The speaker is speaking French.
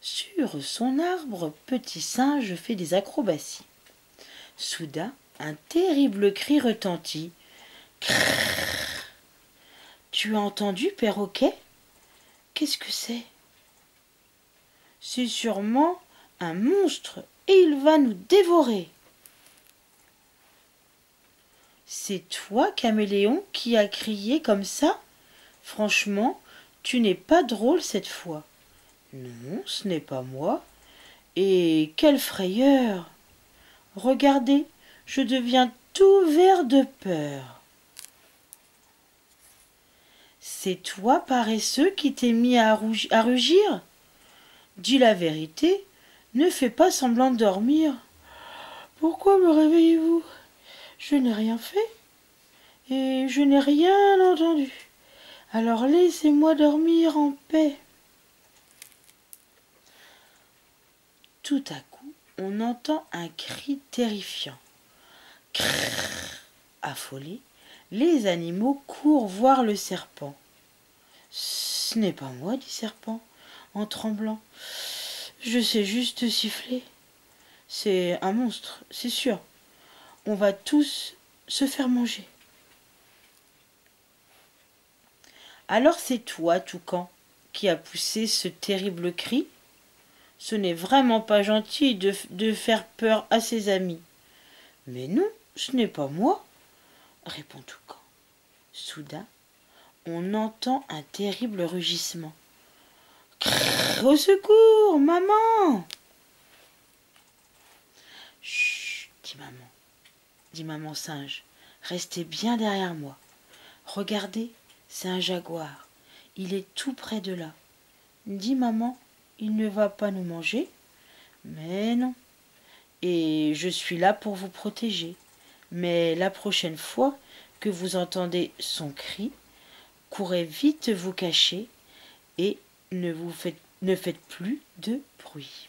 Sur son arbre, petit singe fait des acrobaties. Soudain, un terrible cri retentit. Crrrr. Tu as entendu, perroquet? Qu'est-ce que c'est? C'est sûrement un monstre et il va nous dévorer. C'est toi, caméléon, qui as crié comme ça? Franchement, tu n'es pas drôle cette fois. Non, ce n'est pas moi. Et quelle frayeur. Regardez, je deviens tout vert de peur. C'est toi, paresseux, qui t'es mis à, rugir? Dis la vérité, ne fais pas semblant de dormir. Pourquoi me réveillez-vous? Je n'ai rien fait et je n'ai rien entendu. Alors laissez-moi dormir en paix. Tout à coup, on entend un cri terrifiant. Crrrr, affolés, les animaux courent voir le serpent. Ce n'est pas moi, dit Serpent, en tremblant. Je sais juste siffler. C'est un monstre, c'est sûr. On va tous se faire manger. Alors c'est toi, Toucan, qui a poussé ce terrible cri Ce n'est vraiment pas gentil de, faire peur à ses amis. Mais non, ce n'est pas moi, répond Toucan. Soudain, on entend un terrible rugissement. au secours, maman Chut, dit maman, dit maman singe, restez bien derrière moi. Regardez, c'est un jaguar. Il est tout près de là. Dis maman, il ne va pas nous manger Mais non. Et je suis là pour vous protéger. Mais la prochaine fois que vous entendez son cri, courez vite vous cacher et ne faites plus de bruit.